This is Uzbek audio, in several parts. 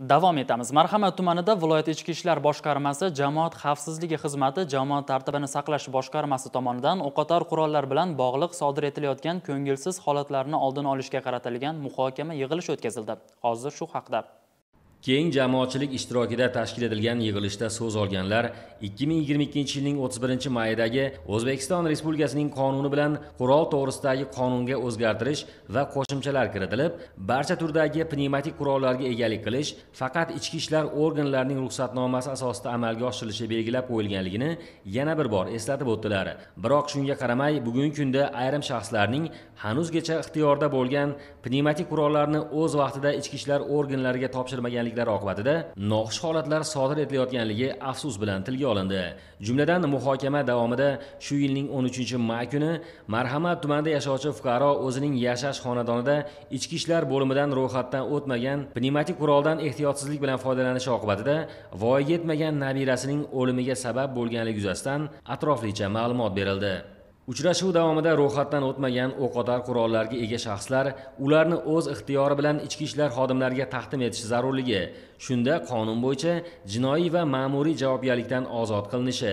Davom etamiz. Marhamat tumanida viloyat ichki ishlar boshqarmasi jamoat xavfsizligi xizmati jamoat tartibini saqlash boshqarmasi tomonidan o'qotar qurollar bilan bog'liq sodir etilayotgan ko'ngilsiz holatlarni oldini olishga qaratilgan muhokama yig'ilishi o'tkazildi. Hozir shu haqda keng jamoatchilik ishtirokida tashkil etilgan yig'ilishda so'z olganlar 2022 yilning 31 mayidagi o'zbekiston respublikasining qonuni bilan qurol to'g'risidagi qonunga o'zgartirish va qo'shimchalar kiritilib barcha turdagi pnevmatik qurollarga egalik qilish faqat ichki ishlar organlarining ruxsatnomasi asosida amalga oshirilishi belgilab qo'yilganligini yana bir bor eslatib o'tdilar. Biroq shunga qaramay bugungi kunda ayrim shaxslarning hanuzgacha ixtiyorda bo'lgan pnevmatik qurollarni o'z vaqtida ichki ishlar organlariga topshirmaganliklari oqibatida noxush holatlar sodir etilayotganligi afsus bilan tilga olindi. Jumladan muhokama davomida shu yilning 13 may kuni marhamat tumanida yashovchi fuqaro o'zining yashash xonadonida ichki ishlar bo'limidan ro'yxatdan o'tmagan pnevmatik quroldan ehtiyotsizlik bilan foydalanishi oqibatida voyaga yetmagan nabirasining o'limiga sabab bo'lganligi yuzasidan atroflicha ma'lumot berildi. Uchrashuv davomida ro'yxatdan o'tmagan o'qotar qurollarga ega shaxslar ularni o'z ixtiyori bilan ichki ishlar xodimlariga taqdim etishi zarurligi shunda qonun bo'yicha jinoiy va ma'muriy javobgarlikdan ozod qilinishi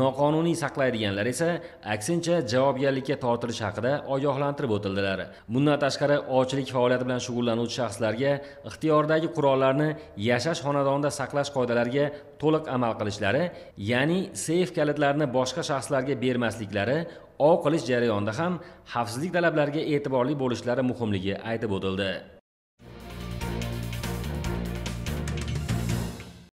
noqonuniy saqlaydiganlar esa aksincha javobgarlikka tortilish haqida ogohlantirib o'tildilar. Bundan tashqari ovchilik faoliyati bilan shug'ullanuvchi shaxslarga ixtiyoridagi qurollarni yashash xonadonida saqlash qoidalariga to'liq amal qilishlari ya'ni seyf kalitlarini boshqa shaxslarga bermasliklari ov qilish jarayonida ham xavfsizlik talablariga e'tiborli bo'lishlari muhimligi aytib o'tildi.